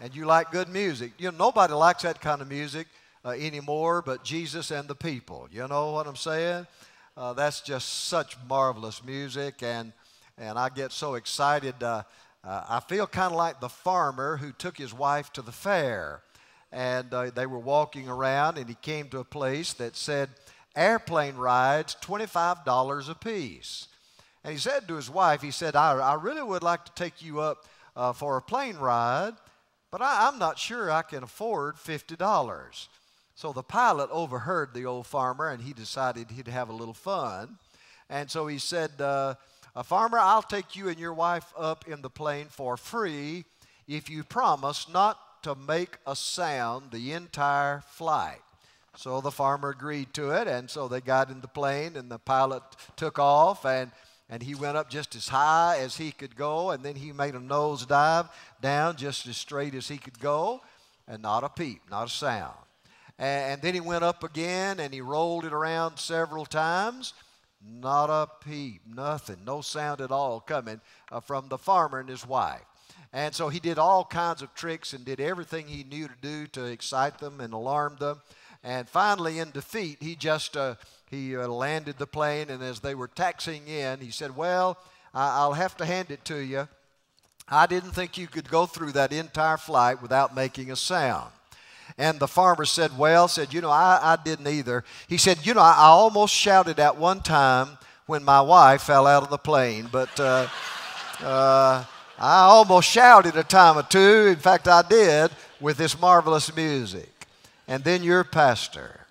and you like good music. You know, nobody likes that kind of music uh, anymore but Jesus and the people. You know what I'm saying? Uh, that's just such marvelous music, and, and I get so excited. Uh, uh I feel kind of like the farmer who took his wife to the fair, and uh, they were walking around, and he came to a place that said, airplane rides, $25 a piece. And he said to his wife, he said, I, I really would like to take you up uh, for a plane ride, but I, I'm not sure I can afford $50. So the pilot overheard the old farmer and he decided he'd have a little fun. And so he said, uh, Farmer, I'll take you and your wife up in the plane for free if you promise not to make a sound the entire flight. So the farmer agreed to it, and so they got in the plane, and the pilot took off, and, and he went up just as high as he could go, and then he made a nose dive down just as straight as he could go, and not a peep, not a sound. And then he went up again and he rolled it around several times. Not a peep, nothing, no sound at all coming uh, from the farmer and his wife. And so he did all kinds of tricks and did everything he knew to do to excite them and alarm them. And finally, in defeat, he just uh, he uh, landed the plane. And as they were taxiing in, he said, "Well, I'll have to hand it to you. I didn't think you could go through that entire flight without making a sound." And the farmer said, Well, said, You know, I, I didn't either. He said, You know, I, I, almost shouted at one time when my wife fell out of the plane, but uh, uh, I almost shouted a time or two. In fact, I did with this marvelous music. And then your pastor.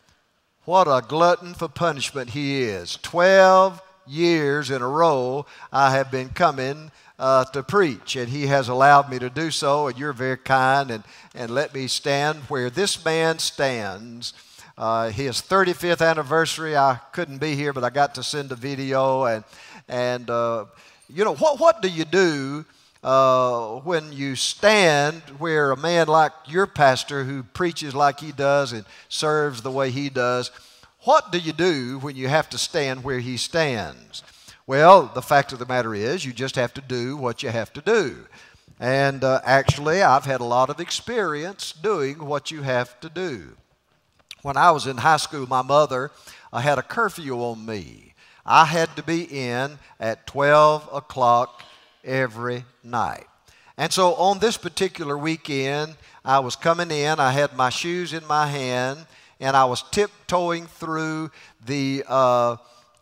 What a glutton for punishment he is. Twelve years in a row, I have been coming uh, to preach, and he has allowed me to do so, and you're very kind, and, and let me stand where this man stands. Uh, his 35th anniversary, I couldn't be here, but I got to send a video, and, and uh, you know, what, what do you do uh, when you stand where a man like your pastor who preaches like he does and serves the way he does, what do you do when you have to stand where he stands? Well, the fact of the matter is, you just have to do what you have to do. And uh, actually, I've had a lot of experience doing what you have to do. When I was in high school, my mother uh, had a curfew on me. I had to be in at 12 o'clock every night. And so on this particular weekend, I was coming in, I had my shoes in my hand, and I was tiptoeing through the. Uh,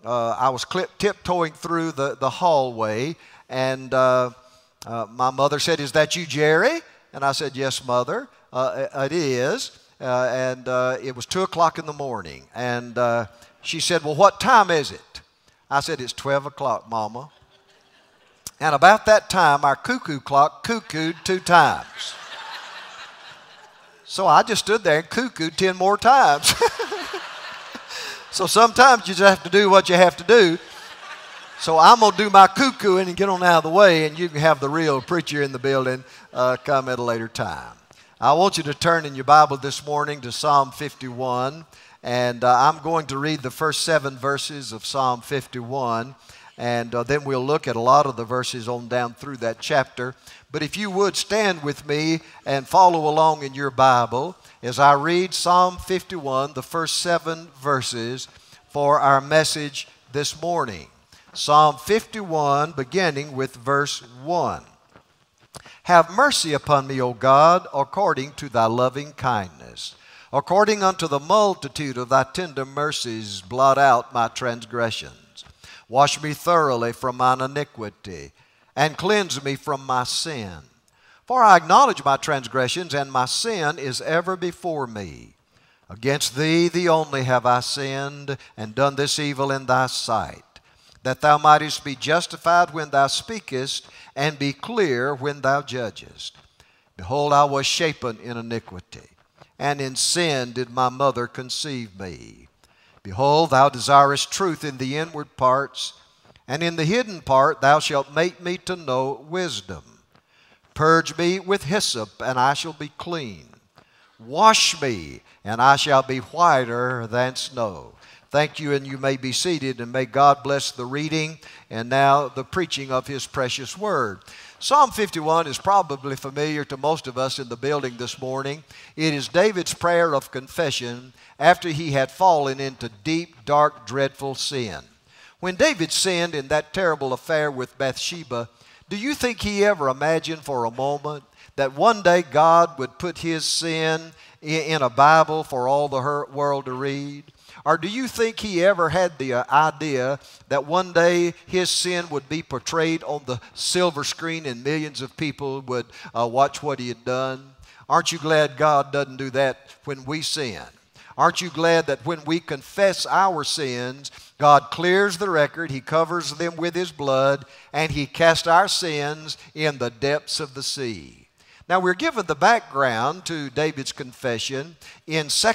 uh, I was clip, tiptoeing through the, the hallway, and uh, uh, my mother said, Is that you, Jerry? And I said, Yes, mother, uh, it is. Uh, and it was 2 o'clock in the morning. And she said, Well, what time is it? I said, It's 12 o'clock, mama. And about that time, our cuckoo clock cuckooed two times. So I just stood there and cuckooed 10 more times. So sometimes you just have to do what you have to do. So I'm going to do my cuckooing and get on out of the way, and you can have the real preacher in the building uh, come at a later time. I want you to turn in your Bible this morning to Psalm 51, and uh, I'm going to read the first seven verses of Psalm 51, and uh, then we'll look at a lot of the verses on down through that chapter. But if you would stand with me and follow along in your Bible as I read Psalm 51, the first seven verses for our message this morning. Psalm 51, beginning with verse 1. Have mercy upon me, O God, according to thy loving kindness. According unto the multitude of thy tender mercies, blot out my transgressions. Wash me thoroughly from mine iniquity, and cleanse me from my sin. For I acknowledge my transgressions, and my sin is ever before me. Against thee, the only, have I sinned, and done this evil in thy sight, that thou mightest be justified when thou speakest, and be clear when thou judgest. Behold, I was shapen in iniquity, and in sin did my mother conceive me. Behold, thou desirest truth in the inward parts, and in the hidden part thou shalt make me to know wisdom. Purge me with hyssop, and I shall be clean. Wash me, and I shall be whiter than snow. Thank you, and you may be seated, and may God bless the reading and now the preaching of His precious word. Psalm 51 is probably familiar to most of us in the building this morning. It is David's prayer of confession after he had fallen into deep, dark, dreadful sin. When David sinned in that terrible affair with Bathsheba, do you think he ever imagined for a moment that one day God would put his sin in a Bible for all the world to read? Or do you think he ever had the uh, idea that one day his sin would be portrayed on the silver screen and millions of people would uh, watch what he had done? Aren't you glad God doesn't do that when we sin? Aren't you glad that when we confess our sins, God clears the record, He covers them with His blood, and He casts our sins in the depths of the sea? Now, we're given the background to David's confession in 2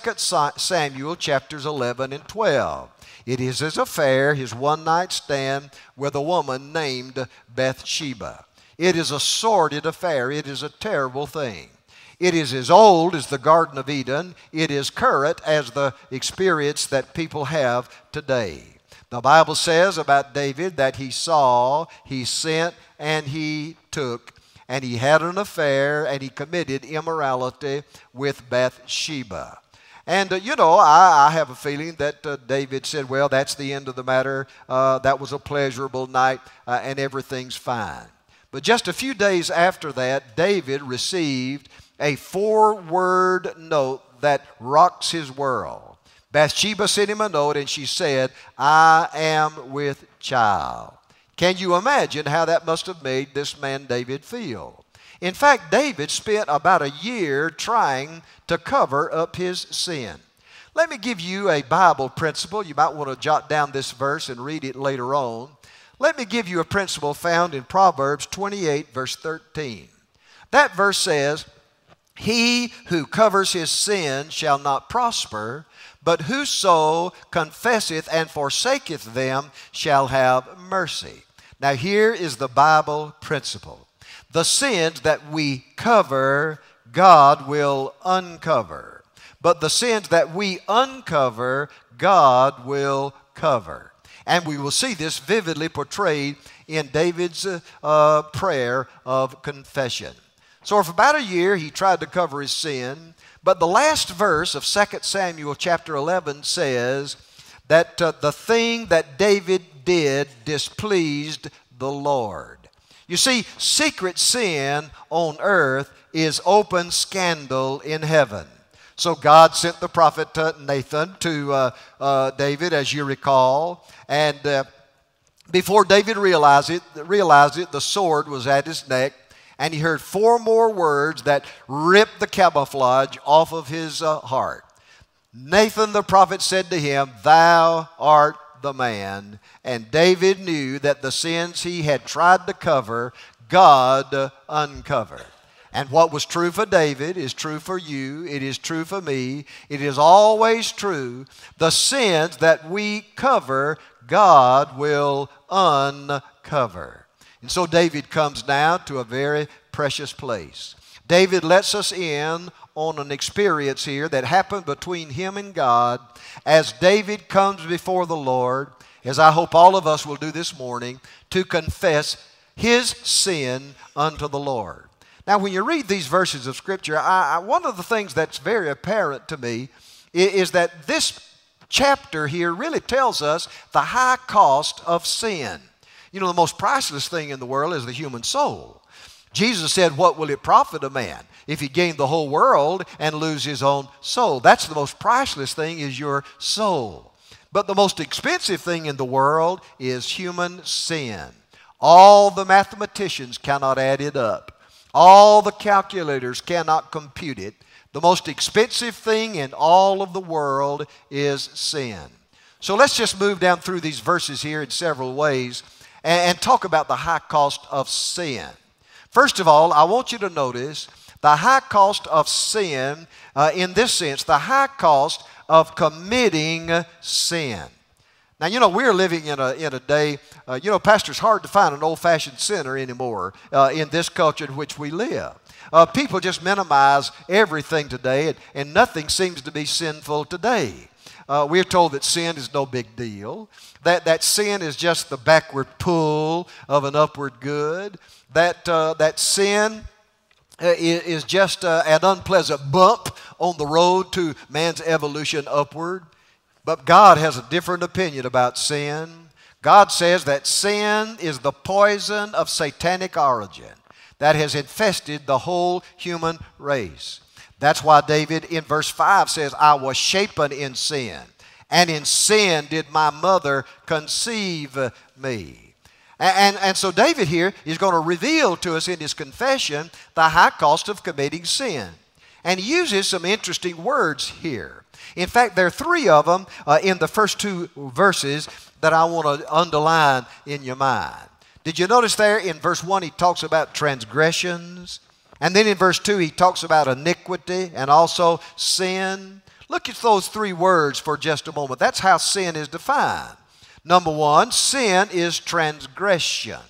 Samuel chapters 11 and 12. It is his affair, his one night stand with a woman named Bathsheba. It is a sordid affair, it is a terrible thing. It is as old as the Garden of Eden, it is current as the experience that people have today. The Bible says about David that he saw, he sent, and he took and he had an affair and he committed immorality with Bathsheba. And, uh, you know, I, I, have a feeling that uh, David said, well, that's the end of the matter. Uh, that was a pleasurable night uh, and everything's fine. But just a few days after that, David received a four word note that rocks his world. Bathsheba sent him a note and she said, I am with child. Can you imagine how that must have made this man David feel? In fact, David spent about a year trying to cover up his sin. Let me give you a Bible principle. You might want to jot down this verse and read it later on. Let me give you a principle found in Proverbs 28, verse 13. That verse says, He who covers his sin shall not prosper, but whoso confesseth and forsaketh them shall have mercy. Now, here is the Bible principle the sins that we cover, God will uncover. But the sins that we uncover, God will cover. And we will see this vividly portrayed in David's uh, prayer of confession. So, for about a year, he tried to cover his sin. But the last verse of 2 Samuel chapter 11 says that uh, the thing that David did displeased the Lord. You see, secret sin on earth is open scandal in heaven. So God sent the prophet uh, Nathan to uh, uh, David, as you recall, and uh, before David realized it, realized it, the sword was at his neck, and he heard four more words that ripped the camouflage off of his uh, heart. Nathan the prophet said to him, Thou art the man. And David knew that the sins he had tried to cover, God uncovered. And what was true for David is true for you. It is true for me. It is always true. The sins that we cover, God will uncover. And so David comes now to a very precious place. David lets us in on an experience here that happened between him and God as David comes before the Lord, as I hope all of us will do this morning, to confess his sin unto the Lord. Now, when you read these verses of Scripture, I, I, one of the things that's very apparent to me is, is that this chapter here really tells us the high cost of sin. You know, the most priceless thing in the world is the human soul. Jesus said, What will it profit a man if he gain the whole world and lose his own soul? That's the most priceless thing is your soul. But the most expensive thing in the world is human sin. All the mathematicians cannot add it up. All the calculators cannot compute it. The most expensive thing in all of the world is sin. So let's just move down through these verses here in several ways and talk about the high cost of sin. First of all, I want you to notice the high cost of sin uh, in this sense, the high cost of committing sin. Now, you know, we're living in a, in a day, uh, you know, Pastor, it's hard to find an old fashioned sinner anymore uh, in this culture in which we live. Uh, people just minimize everything today, and, and nothing seems to be sinful today. uh, we're told that sin is no big deal, that, that sin is just the backward pull of an upward good, that, uh, that sin is just uh, an unpleasant bump on the road to man's evolution upward. But God has a different opinion about sin. God says that sin is the poison of satanic origin that has infested the whole human race. That's why David in verse 5 says, I was shapen in sin, and in sin did my mother conceive me. And, and, so David here is going to reveal to us in his confession the high cost of committing sin. And he uses some interesting words here. In fact, there are three of them uh, in the first two verses that I want to underline in your mind. Did you notice there in verse 1 he talks about transgressions? And then in verse 2 he talks about iniquity and also sin. Look at those three words for just a moment. That's how sin is defined. Number one, sin is transgression.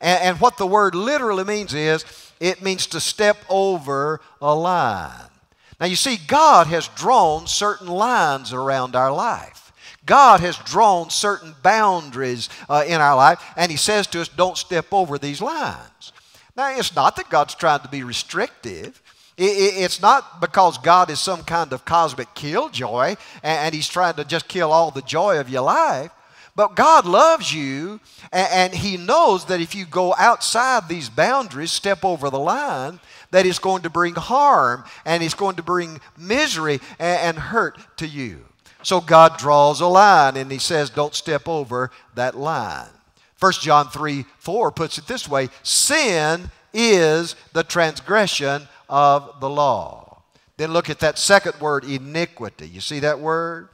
And, and what the word literally means is it means to step over a line. Now you see, God has drawn certain lines around our life. God has drawn certain boundaries uh, in our life, and He says to us, don't step over these lines. Now, it's not that God's trying to be restrictive. It's not because God is some kind of cosmic killjoy and He's trying to just kill all the joy of your life. But God loves you, and He knows that if you go outside these boundaries, step over the line, that it's going to bring harm and it's going to bring misery and hurt to you. So God draws a line and He says, Don't step over that line. 1 John 3 4 puts it this way Sin is the transgression of the law. Then look at that second word, iniquity. You see that word?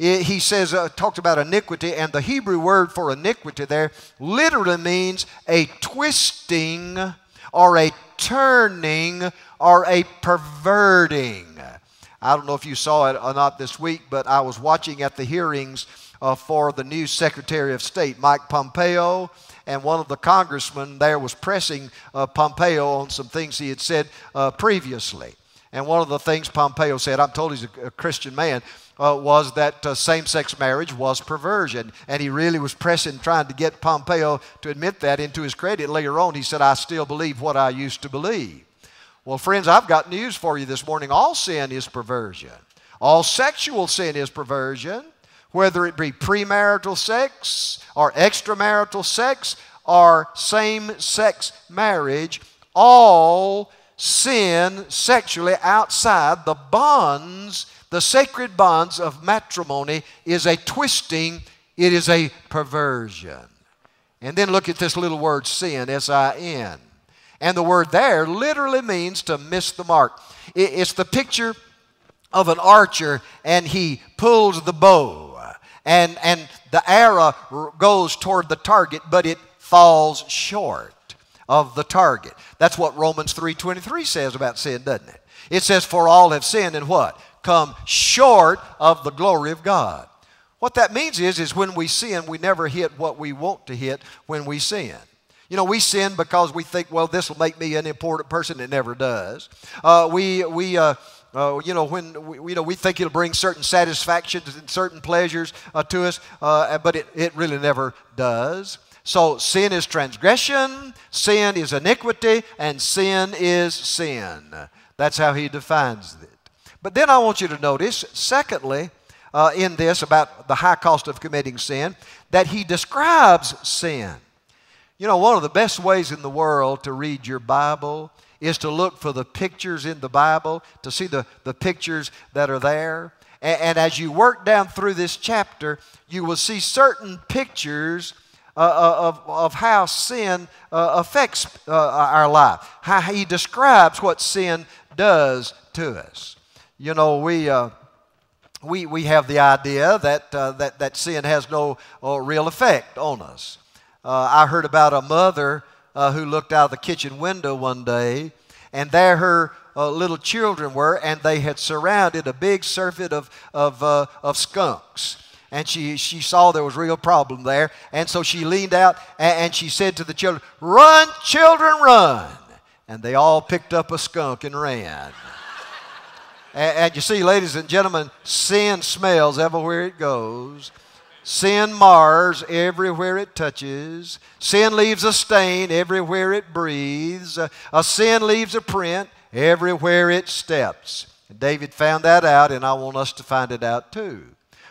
He says, uh, talks about iniquity, and the Hebrew word for iniquity there literally means a twisting or a turning or a perverting. I don't know if you saw it or not this week, but I was watching at the hearings uh, for the new Secretary of State, Mike Pompeo, and one of the congressmen there was pressing uh, Pompeo on some things he had said uh, previously. And one of the things Pompeo said, I'm told he's a, a Christian man, uh, was that uh, same sex marriage was perversion. And he really was pressing, trying to get Pompeo to admit that into his credit. Later on, he said, I still believe what I used to believe. Well, friends, I've got news for you this morning. All sin is perversion, all sexual sin is perversion whether it be premarital sex or extramarital sex or same sex marriage, all sin sexually outside the bonds, the sacred bonds of matrimony, is a twisting, it is a perversion. And then look at this little word sin, S I N. And the word there literally means to miss the mark. It's the picture of an archer and he pulls the bow and, and the arrow goes toward the target, but it falls short of the target. That's what Romans 3.23 says about sin, doesn't it? It says, for all have sinned and what? Come short of the glory of God. What that means is, is when we sin, we never hit what we want to hit when we sin. You know, we sin because we think, well, this will make me an important person. It never does. Uh, we we uh, uh, you know, when we, you know, we think it'll bring certain satisfactions and certain pleasures uh, to us, uh, but it, it really never does. So sin is transgression, sin is iniquity, and sin is sin. That's how he defines it. But then I want you to notice, secondly, uh, in this about the high cost of committing sin, that he describes sin. You know, one of the best ways in the world to read your Bible is to look for the pictures in the Bible, to see the, the pictures that are there. And, and as you work down through this chapter, you will see certain pictures uh, uh of, of how sin uh, affects uh, our life, how he describes what sin does to us. You know, we. Uh, we, we have the idea that, uh, that, that sin has no real effect on us. I heard about a mother uh, who looked out of the kitchen window one day, and there her uh, little children were, and they had surrounded a big surfeit of, of, uh, of skunks. And she, she saw there was real problem there. And so she leaned out and, and she said to the children, Run, children, run. And they all picked up a skunk and ran. And, and you see, ladies and gentlemen, sin smells everywhere it goes. Sin mars everywhere it touches. Sin leaves a stain everywhere it breathes. A sin leaves a print everywhere it steps. David found that out, and I want us to find it out too.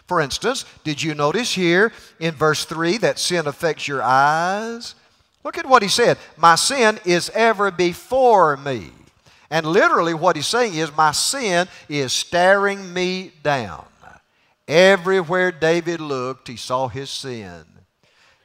For instance, did you notice here in verse 3 that sin affects your eyes? Look at what he said My sin is ever before me. And literally, what he's saying is, My sin is staring me down. Everywhere David looked, he saw his sin.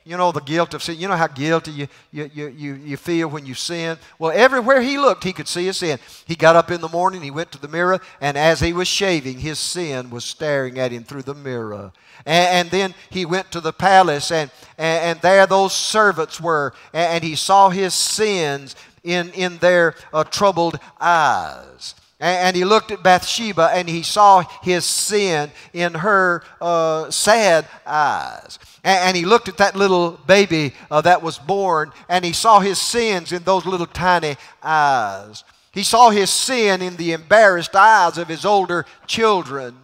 You know the guilt of sin. You know how guilty you, you, you, you feel when you sin? Well, everywhere he looked, he could see his sin. He got up in the morning, he went to the mirror, and as he was shaving, his sin was staring at him through the mirror. And, and then he went to the palace, and, and, and there those servants were, and, and, he saw his sins in, in their uh, troubled eyes. And he looked at Bathsheba and he saw his sin in her uh, sad eyes. And he looked at that little baby uh, that was born and he saw his sins in those little tiny eyes. He saw his sin in the embarrassed eyes of his older children.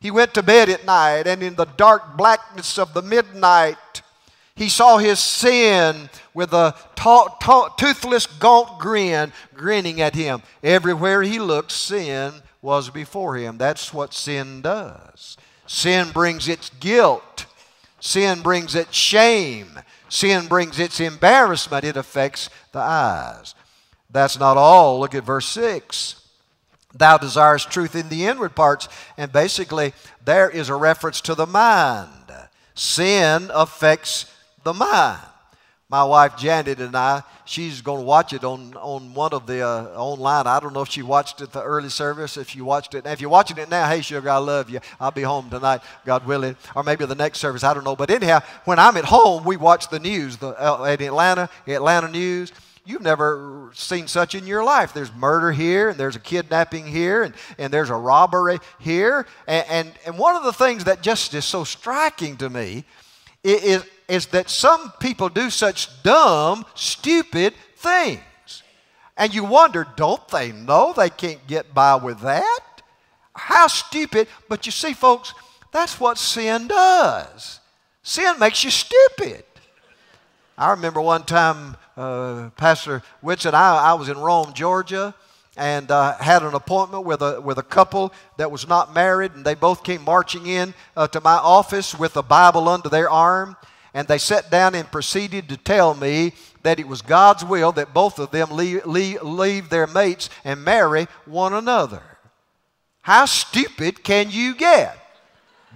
He went to bed at night and in the dark blackness of the midnight, he saw his sin with a toothless, gaunt grin grinning at him. Everywhere he looked, sin was before him. That's what sin does. Sin brings its guilt, sin brings its shame, sin brings its embarrassment. It affects the eyes. That's not all. Look at verse 6. Thou desirest truth in the inward parts. And basically, there is a reference to the mind. Sin affects the mind. My wife Janet and I, she's going to watch it on, on one of the uh, online. I don't know if she watched it the early service. If you watched it, if you're watching it now, hey sugar, I love you. I'll be home tonight, God willing, or maybe the next service. I don't know. But anyhow, when I'm at home, we watch the news, the uh, at Atlanta, Atlanta news. You've never seen such in your life. There's murder here, and there's a kidnapping here, and, and there's a robbery here. And, and, and one of the things that just is so striking to me is, is that some people do such dumb, stupid things. And you wonder, don't they know they can't get by with that? How stupid. But you see, folks, that's what sin does. Sin makes you stupid. I remember one time, uh, Pastor Whitson, I, I was in Rome, Georgia, and uh, had an appointment with a, with a couple that was not married, and they both came marching in uh, to my office with a Bible under their arm. And they sat down and proceeded to tell me that it was God's will that both of them leave, leave, leave their mates and marry one another. How stupid can you get?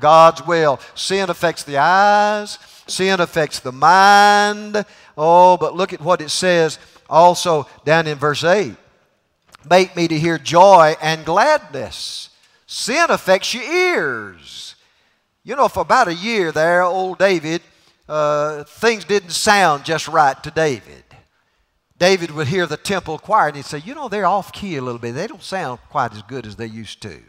God's will. Sin affects the eyes, sin affects the mind. Oh, but look at what it says also down in verse 8 make me to hear joy and gladness. Sin affects your ears. You know, for about a year there, old David, uh, things didn't sound just right to David. David would hear the temple choir and he'd say, You know, they're off key a little bit. They don't sound quite as good as they used to.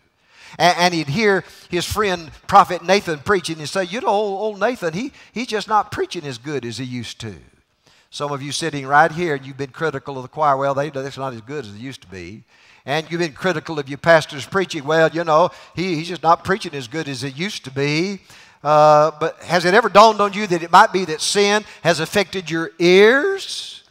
And, and he'd hear his friend Prophet Nathan preaching and say, You know, old, old Nathan, he, he's just not preaching as good as he used to. Some of you sitting right here, you've been critical of the choir. Well, they, that's not as good as it used to be. And you've been critical of your pastor's preaching. Well, you know, he, he's just not preaching as good as it used to be. Uh, but has it ever dawned on you that it might be that sin has affected your ears?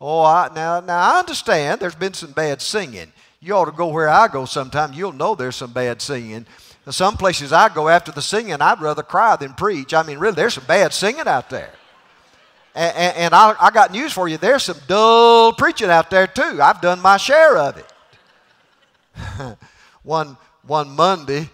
Oh, I, now, now I understand there's been some bad singing. You ought to go where I go sometime. You'll know there's some bad singing. Some places I go after the singing, I'd rather cry than preach. I mean, really, there's some bad singing out there. And, and, and I, I got news for you. There's some dull preaching out there too. I've done my share of it. one, one Monday,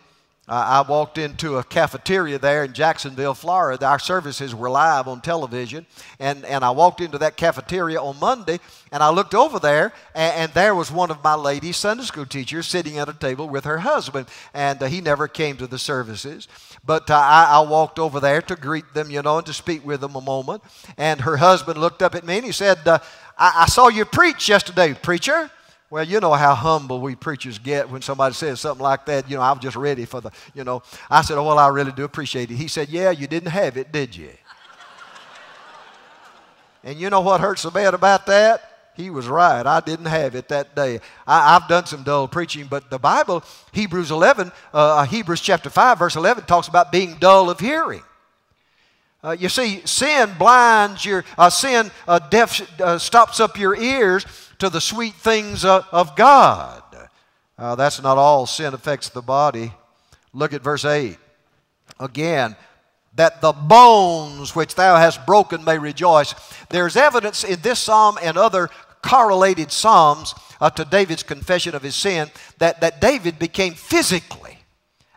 I walked into a cafeteria there in Jacksonville, Florida. Our services were live on television. And, and I walked into that cafeteria on Monday and I looked over there and, and there was one of my lady Sunday school teachers sitting at a table with her husband. And uh, he never came to the services. But uh, I, I walked over there to greet them, you know, and to speak with them a moment. And her husband looked up at me and he said, uh, I, I saw you preach yesterday, preacher. Well, you know how humble we preachers get when somebody says something like that. You know, I'm just ready for the, you know. I said, Oh, well, I really do appreciate it. He said, Yeah, you didn't have it, did you? and you know what hurts so bad about that? he was right. I didn't have it that day. I, have done some dull preaching, but the Bible, Hebrews 11, uh, Hebrews chapter 5, verse 11, talks about being dull of hearing. Uh, you see, sin blinds your, uh, sin uh, deaf, uh, stops up your ears to the sweet things of God. Uh, that's not all. Sin affects the body. Look at verse 8. Again, that the bones which thou hast broken may rejoice. There's evidence in this psalm and other correlated psalms uh, to David's confession of his sin that, that David became physically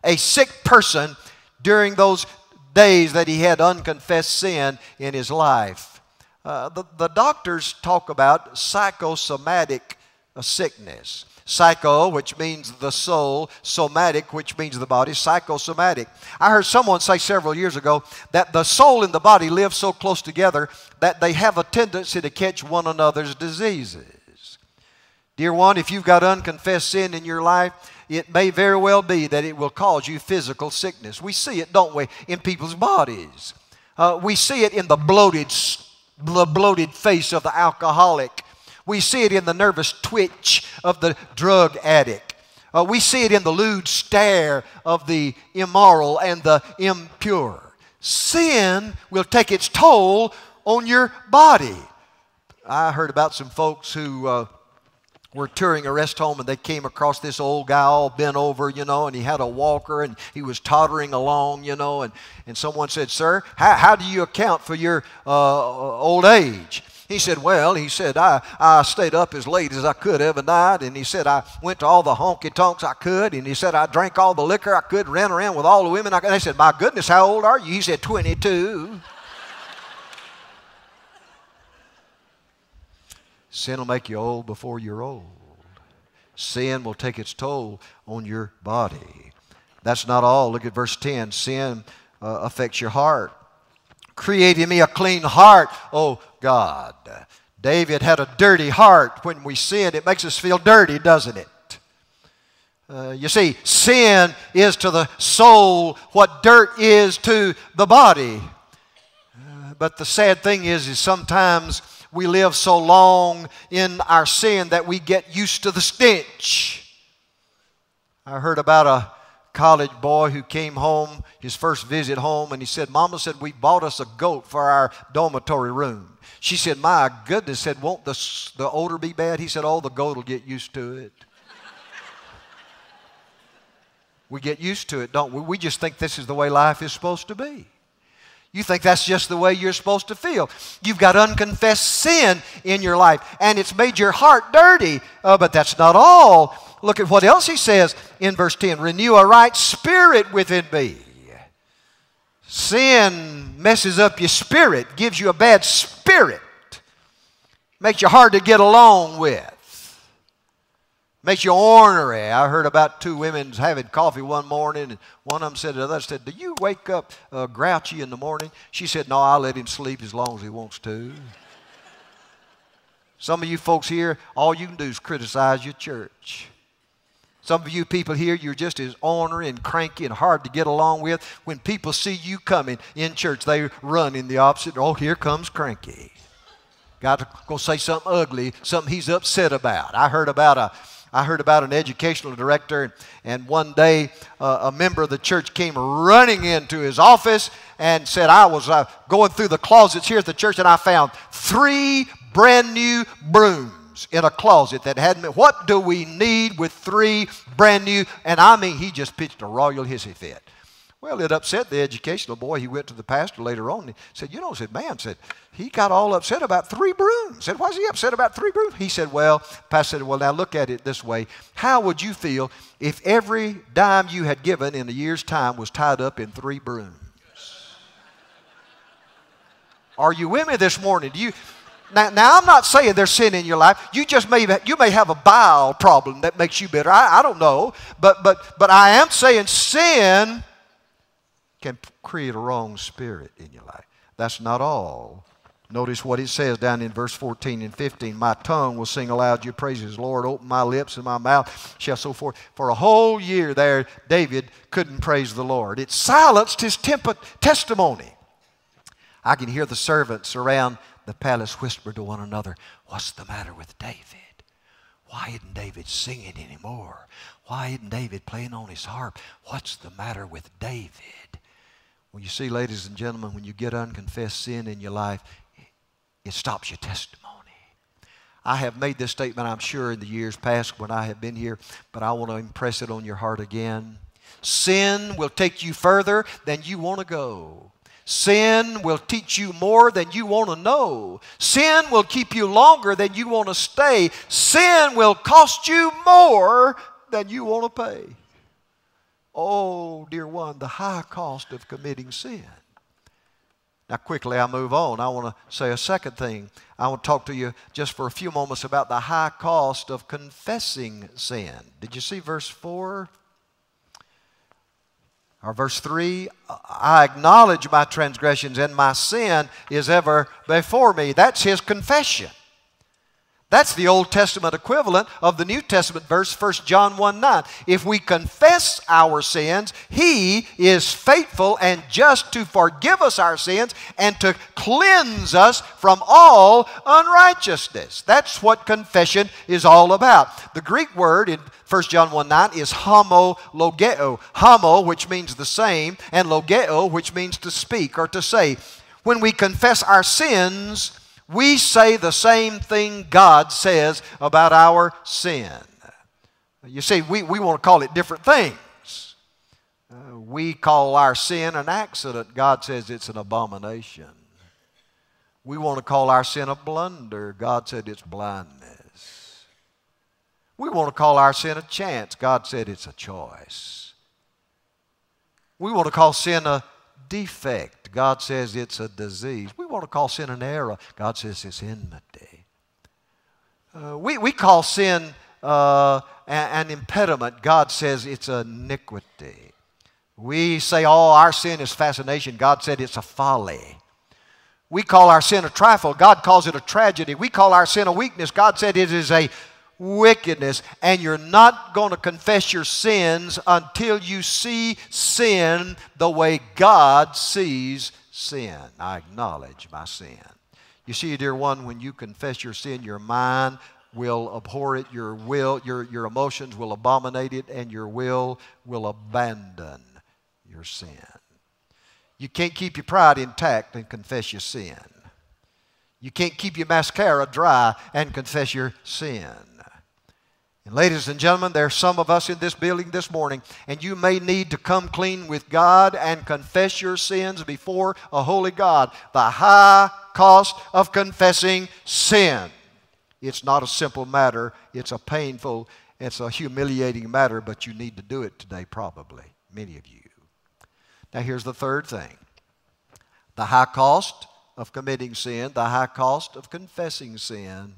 a sick person during those days that he had unconfessed sin in his life. Uh, the, the doctors talk about psychosomatic sickness. Psycho, which means the soul, somatic, which means the body, psychosomatic. I heard someone say several years ago that the soul and the body live so close together that they have a tendency to catch one another's diseases. Dear one, if you've got unconfessed sin in your life, it may very well be that it will cause you physical sickness. We see it, don't we, in people's bodies. Uh, we see it in the bloated, the bloated face of the alcoholic we see it in the nervous twitch of the drug addict. Uh, we see it in the lewd stare of the immoral and the impure. Sin will take its toll on your body. I heard about some folks who uh, were touring a rest home and they came across this old guy all bent over, you know, and he had a walker and he was tottering along, you know, and, and someone said, Sir, how, how do you account for your uh, old age? He said, Well, he said, I, I stayed up as late as I could every night. And he said, I went to all the honky tonks I could. And he said, I drank all the liquor I could, ran around with all the women I could. They said, My goodness, how old are you? He said, 22. Sin will make you old before you're old. Sin will take its toll on your body. That's not all. Look at verse 10. Sin uh, affects your heart. Create in me a clean heart, oh God. David had a dirty heart. When we sin, it makes us feel dirty, doesn't it? Uh, you see, sin is to the soul what dirt is to the body. Uh, but the sad thing is, is sometimes we live so long in our sin that we get used to the stench. I heard about a college boy who came home, his first visit home, and he said, Mama said, we bought us a goat for our dormitory room. She said, My goodness, said, won't the, the odor be bad? He said, Oh, the goat will get used to it. we get used to it, don't we? We just think this is the way life is supposed to be. You think that's just the way you're supposed to feel. You've got unconfessed sin in your life, and it's made your heart dirty. Uh, but that's not all. Look at what else he says in verse 10 Renew a right spirit within me. Sin messes up your spirit, gives you a bad spirit, makes you hard to get along with, makes you ornery. I heard about two women having coffee one morning, and one of them said to the other, said, Do you wake up uh, grouchy in the morning? She said, No, I let him sleep as long as he wants to. Some of you folks here, all you can do is criticize your church. Some of you people here, you're just as ornery and cranky and hard to get along with. When people see you coming in church, they run in the opposite. Oh, here comes cranky. Got to go say something ugly, something he's upset about. I heard about a, I heard about an educational director, and one day uh, a member of the church came running into his office and said, I was uh, going through the closets here at the church and I found three brand new brooms in a closet that hadn't been. What do we need with three brand new? And I mean, he just pitched a royal hissy fit. Well, it upset the educational boy. He went to the pastor later on and said, You know, said, man, said, he got all upset about three brooms. Said, why is he upset about three brooms? He said, Well, pastor said, Well, now look at it this way. How would you feel if every dime you had given in a year's time was tied up in three brooms? Are you with me this morning? Do you now, now, I'm not saying there's sin in your life. You just may, you may have a bile problem that makes you bitter. I, I don't know. But, but, but I am saying sin can create a wrong spirit in your life. That's not all. Notice what it says down in verse 14 and 15. My tongue will sing aloud your praises, Lord. Open my lips and my mouth shall so forth. For a whole year there, David couldn't praise the Lord. It silenced his temp- testimony. I can hear the servants around the palace whisper to one another, What's the matter with David? Why isn't David singing anymore? Why isn't David playing on his harp? What's the matter with David? Well, you see, ladies and gentlemen, when you get unconfessed sin in your life, it stops your testimony. I have made this statement, I'm sure, in the years past when I have been here, but I want to impress it on your heart again. Sin will take you further than you want to go. Sin will teach you more than you want to know. Sin will keep you longer than you want to stay. Sin will cost you more than you want to pay. Oh, dear one, the high cost of committing sin. Now, quickly, I move on. I want to say a second thing. I want to talk to you just for a few moments about the high cost of confessing sin. Did you see verse 4? Or verse 3 I acknowledge my transgressions, and my sin is ever before me. That's his confession. That's the Old Testament equivalent of the New Testament verse, 1 John 1 9. If we confess our sins, He is faithful and just to forgive us our sins and to cleanse us from all unrighteousness. That's what confession is all about. The Greek word in 1 John 1 9 is homologeo. Homo, which means the same, and logeo, which means to speak or to say. When we confess our sins, we say the same thing God says about our sin. You see, we, we want to call it different things. Uh, we call our sin an accident. God says it's an abomination. We want to call our sin a blunder. God said it's blindness. We want to call our sin a chance. God said it's a choice. We want to call sin a defect. God says it's a disease. We want to call sin an error. God says it's enmity. Uh, we, we call sin uh, an, an impediment. God says it's iniquity. We say, oh, our sin is fascination. God said it's a folly. We call our sin a trifle. God calls it a tragedy. We call our sin a weakness. God said it is a wickedness, and you're not going to confess your sins until you see sin the way God sees sin. I acknowledge my sin. You see, dear one, when you confess your sin, your mind will abhor it, your will, your, your emotions will abominate it, and your will will abandon your sin. You can't keep your pride intact and confess your sin. You can't keep your mascara dry and confess your sin. And ladies and gentlemen, there are some of us in this building this morning, and you may need to come clean with God and confess your sins before a holy God. The high cost of confessing sin. It's not a simple matter, it's a painful, it's a humiliating matter, but you need to do it today, probably, many of you. Now, here's the third thing the high cost of committing sin, the high cost of confessing sin.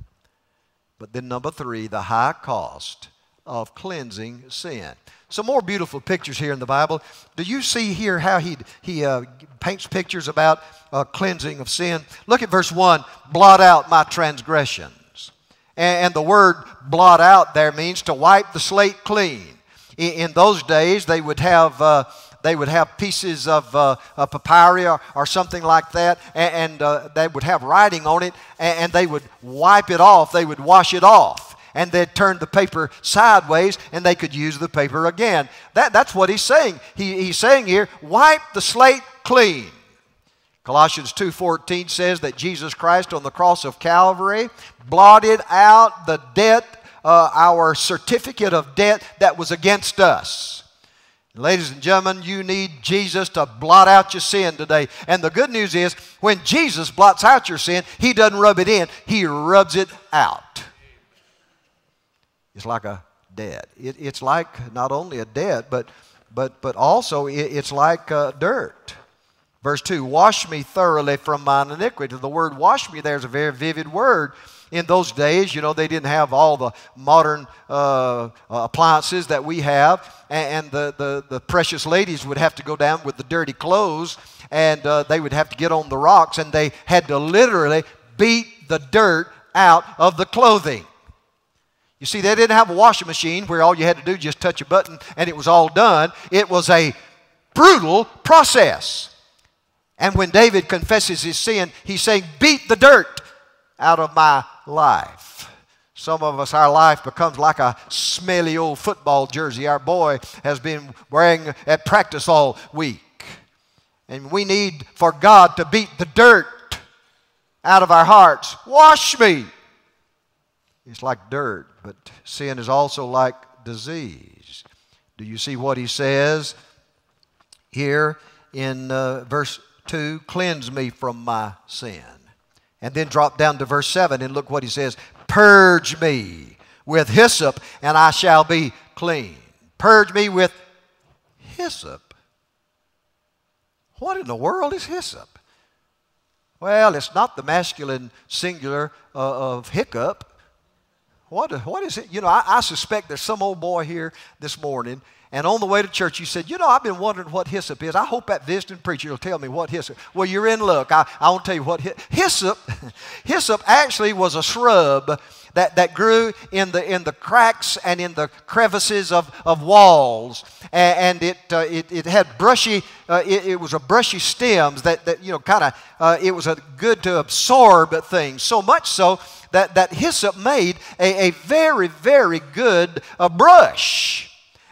But then, number three, the high cost of cleansing sin. Some more beautiful pictures here in the Bible. Do you see here how he, he uh, paints pictures about uh, cleansing of sin? Look at verse 1 blot out my transgressions. And, and the word blot out there means to wipe the slate clean. In, in those days, they would have. Uh, they would have pieces of uh, papyri or, something like that, and, and uh, they would have writing on it, and, and they would wipe it off. They would wash it off and they'd turn the paper sideways and they could use the paper again. That, that's what he's saying. He, he's saying here, wipe the slate clean. Colossians 2.14 says that Jesus Christ on the cross of Calvary blotted out the debt, uh, our certificate of debt that was against us. Ladies and gentlemen, you need Jesus to blot out your sin today. And the good news is, when Jesus blots out your sin, He doesn't rub it in, He rubs it out. It's like a debt. It, it's like not only a debt, but, but, but also it, it's like uh, dirt. Verse 2 Wash me thoroughly from mine iniquity. The word wash me there is a very vivid word in those days, you know, they didn't have all the modern uh, appliances that we have, and, and, the, the, the precious ladies would have to go down with the dirty clothes, and uh, they would have to get on the rocks, and they had to literally beat the dirt out of the clothing. You see, they didn't have a washing machine where all you had to do just touch a button and it was all done. It was a brutal process. And when David confesses his sin, he's saying, Beat the dirt out of my life. Some of us, our life becomes like a smelly old football jersey our boy has been wearing at practice all week. And we need for God to beat the dirt out of our hearts. Wash me. It's like dirt, but sin is also like disease. Do you see what he says here in uh, verse 2? Cleanse me from my sin. And then drop down to verse 7 and look what he says Purge me with hyssop, and I shall be clean. Purge me with hyssop. What in the world is hyssop? Well, it's not the masculine singular uh, of hiccup. What, what is it? You know, I, I suspect there's some old boy here this morning and on the way to church, you said, You know, I've been wondering what hyssop is. I hope that visiting preacher will tell me what hyssop. Well, you're in luck. I, I won't tell you what hyssop. hyssop actually was a shrub that, that grew in the, in the cracks and in the crevices of, of walls. And, and it, uh, it, it had brushy, uh, it, it, was a brushy stems that, that you know, kind of, uh, it was a good to absorb things. So much so that, that hyssop made a, a very, very good uh, brush.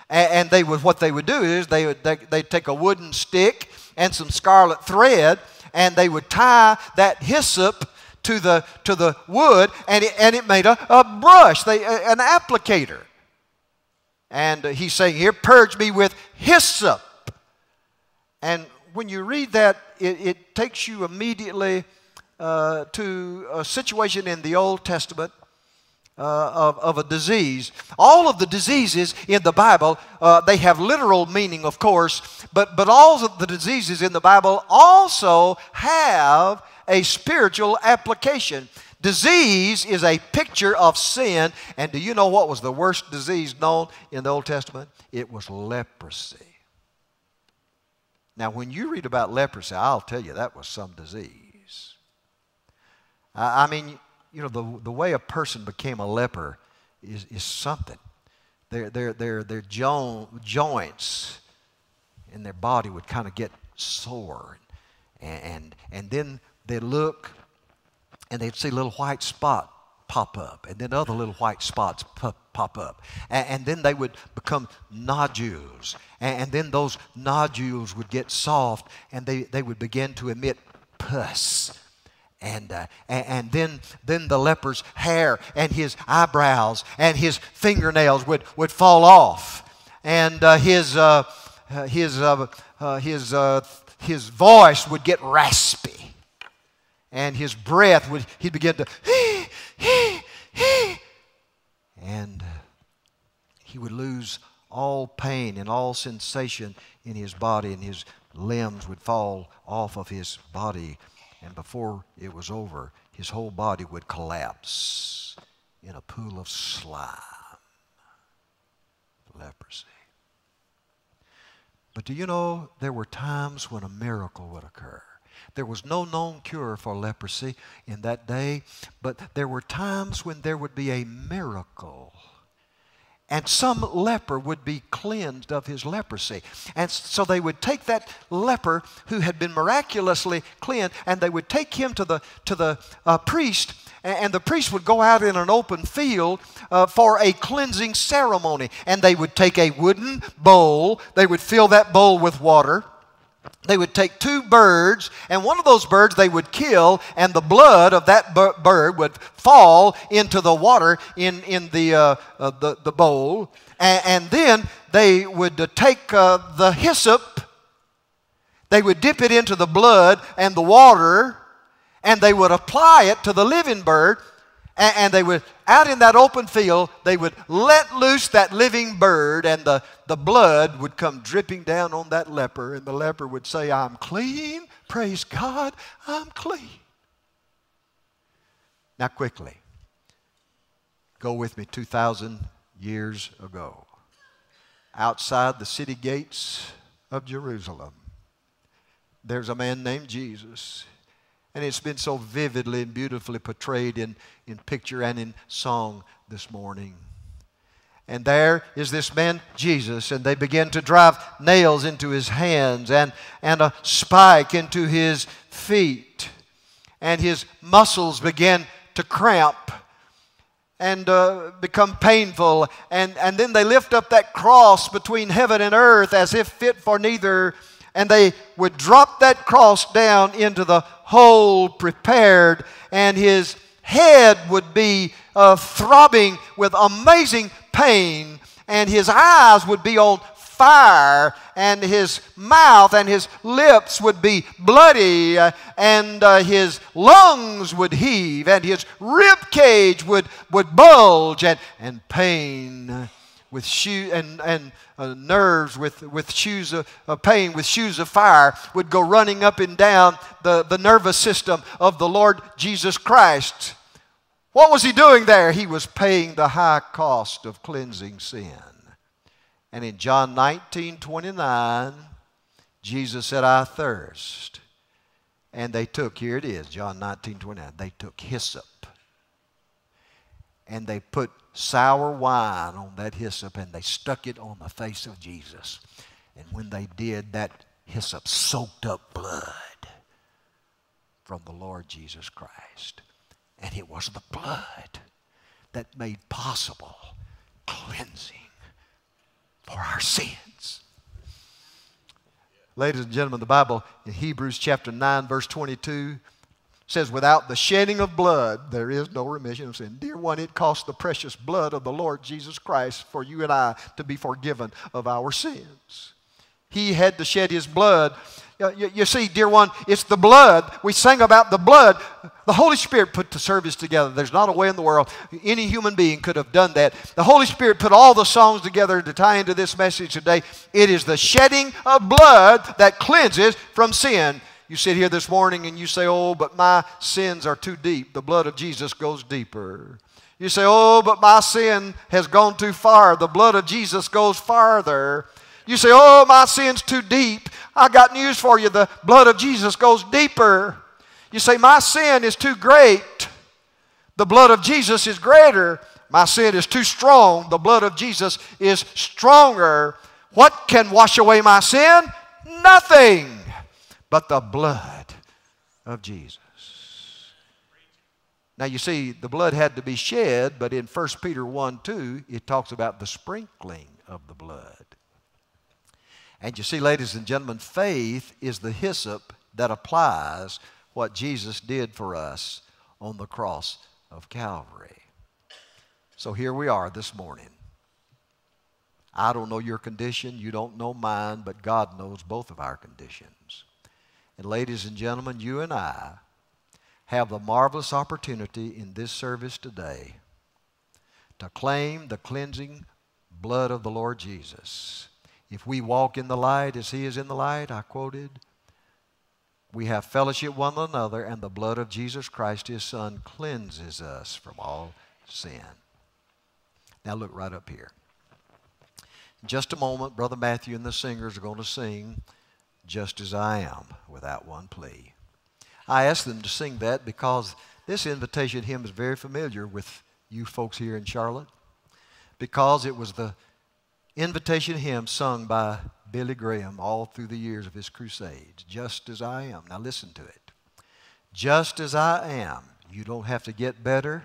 And, and they would, what they would do is they would they, they'd take a wooden stick and some scarlet thread, and they would tie that hyssop to the, to the wood, and it, and it made a, a brush, they, an applicator. And he's saying here, purge me with hyssop. And when you read that, it, it takes you immediately uh, to a situation in the Old Testament uh, of, of a disease. All of the diseases in the Bible, uh, they have literal meaning, of course, but, but all of the diseases in the Bible also have a spiritual application. Disease is a picture of sin, and do you know what was the worst disease known in the Old Testament? It was leprosy. Now, when you read about leprosy, I'll tell you that was some disease. I mean, you know, the, the way a person became a leper is, is something. Their, their, their, their jo- joints in their body would kind of get sore. And, and, and then they'd look and they'd see a little white spot pop up, and then other little white spots pop, up. And, and, then they would become nodules. And, and, then those nodules would get soft, and they, they would begin to emit pus and, uh, and, and, then, then the leper's hair and his eyebrows and his fingernails would, would fall off. And uh, his, uh, uh his, uh, uh, his, his voice would get raspy. And his breath would, he'd begin to, he, he, he, and he would lose all pain and all sensation in his body, and his limbs would fall off of his body and before it was over, his whole body would collapse in a pool of slime. Leprosy. But do you know there were times when a miracle would occur? There was no known cure for leprosy in that day, but there were times when there would be a miracle and some leper would be cleansed of his leprosy. And so they would take that leper who had been miraculously cleansed and they would take him to the, to the uh, priest, and the priest would go out in an open field uh, for a cleansing ceremony. And they would take a wooden bowl, they would fill that bowl with water they would take two birds, and one of those birds they would kill, and the blood of that bird would fall into the water in, in the, uh, uh, the, the bowl. And, and, then they would uh, take uh, the hyssop, they would dip it into the blood and the water, and they would apply it to the living bird, and, and they would, out in that open field, they would let loose that living bird, and the, the blood would come dripping down on that leper, and the leper would say, I'm clean. Praise God, I'm clean. Now, quickly, go with me 2,000 years ago. Outside the city gates of Jerusalem, there's a man named Jesus. And it's been so vividly and beautifully portrayed in, in picture and in song this morning. And there is this man, Jesus, and they begin to drive nails into his hands and, and a spike into his feet. And his muscles begin to cramp and uh, become painful. And, and then they lift up that cross between heaven and earth as if fit for neither. And they would drop that cross down into the hole prepared, and his head would be uh, throbbing with amazing pain, and his eyes would be on fire, and his mouth and his lips would be bloody, uh, and uh, his lungs would heave, and his rib cage would, would bulge, and, and pain with shoe and, and uh, nerves with, with shoes of, of, pain, with shoes of fire, would go running up and down the, the nervous system of the Lord Jesus Christ. What was he doing there? He was paying the high cost of cleansing sin. And in John 19 29, Jesus said, I thirst. And they took, here it is, John 19 29, they took hyssop and they put sour wine on that hyssop and they stuck it on the face of Jesus. And when they did, that hyssop soaked up blood from the Lord Jesus Christ. And it was the blood that made possible cleansing for our sins. Ladies and gentlemen, the Bible in Hebrews chapter 9, verse 22 says, Without the shedding of blood, there is no remission of sin. Dear one, it cost the precious blood of the Lord Jesus Christ for you and I to be forgiven of our sins. He had to shed his blood you, you, see, dear one, it's the blood. We sang about the blood. The Holy Spirit put the service together. There's not a way in the world any human being could have done that. The Holy Spirit put all the songs together to tie into this message today. It is the shedding of blood that cleanses from sin. You sit here this morning and you say, Oh, but my sins are too deep. The blood of Jesus goes deeper. You say, Oh, but my sin has gone too far. The blood of Jesus goes farther. You say, Oh, my sin's too deep. I got news for you. The blood of Jesus goes deeper. You say, My sin is too great. The blood of Jesus is greater. My sin is too strong. The blood of Jesus is stronger. What can wash away my sin? Nothing but the blood of Jesus. Now you see, the blood had to be shed, but in 1 Peter 1 2, it talks about the sprinkling of the blood. And you see, ladies and gentlemen, faith is the hyssop that applies what Jesus did for us on the cross of Calvary. So here we are this morning. I don't know your condition, you don't know mine, but God knows both of our conditions. And ladies and gentlemen, you and I have the marvelous opportunity in this service today to claim the cleansing blood of the Lord Jesus if we walk in the light as he is in the light, I quoted, we have fellowship one another, and the blood of Jesus Christ, his Son, cleanses us from all sin. Now look right up here. In just a moment, Brother Matthew and the singers are going to sing Just As I Am without one plea. I asked them to sing that because this invitation hymn is very familiar with you folks here in Charlotte because it was the invitation hymn sung by Billy Graham all through the years of his crusades. Just as I am. Now listen to it. Just as I am. You don't have to get better.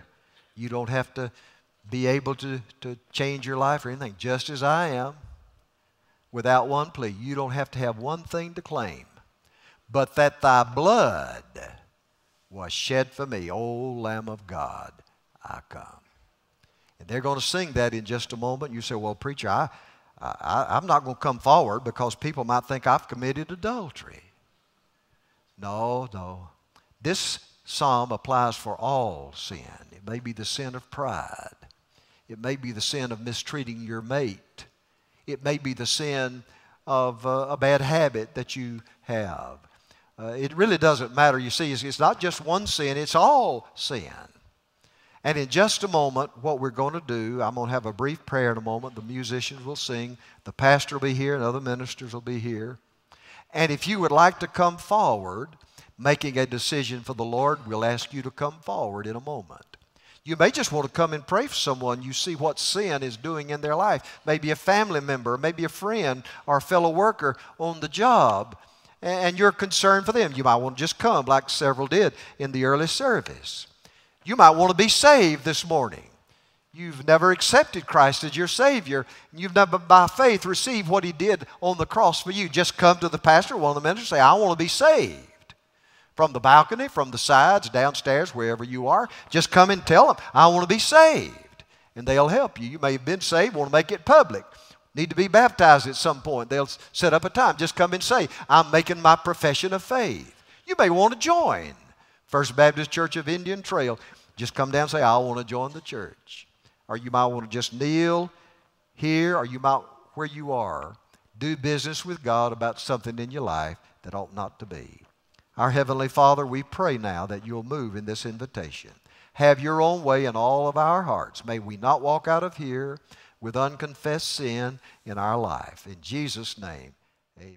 You don't have to be able to, to change your life or anything. Just as I am, without one plea. You don't have to have one thing to claim. But that thy blood was shed for me, O Lamb of God, I come. And they're going to sing that in just a moment. You say, well, preacher, I, I, I'm not going to come forward because people might think I've committed adultery. No, no. This psalm applies for all sin. It may be the sin of pride. It may be the sin of mistreating your mate. It may be the sin of uh, a bad habit that you have. Uh, it really doesn't matter. You see, it's, it's not just one sin, it's all sin. And in just a moment, what we're going to do, I'm going to have a brief prayer in a moment. The musicians will sing, the pastor will be here, and other ministers will be here. And if you would like to come forward, making a decision for the Lord, we'll ask you to come forward in a moment. You may just want to come and pray for someone. You see what sin is doing in their life. Maybe a family member, maybe a friend or a fellow worker on the job, and you're concerned for them. You might want to just come, like several did in the early service. You might want to be saved this morning. You've never accepted Christ as your Savior. You've never, by faith, received what He did on the cross for you. Just come to the pastor, one of the ministers, say, I want to be saved. From the balcony, from the sides, downstairs, wherever you are, just come and tell them, I want to be saved. And they'll help you. You may have been saved, want to make it public. Need to be baptized at some point. They'll set up a time. Just come and say, I'm making my profession of faith. You may want to join First Baptist Church of Indian Trail. Just come down and say, I want to join the church. Or you might want to just kneel here, or you might, where you are, do business with God about something in your life that ought not to be. Our Heavenly Father, we pray now that you'll move in this invitation. Have your own way in all of our hearts. May we not walk out of here with unconfessed sin in our life. In Jesus' name, amen.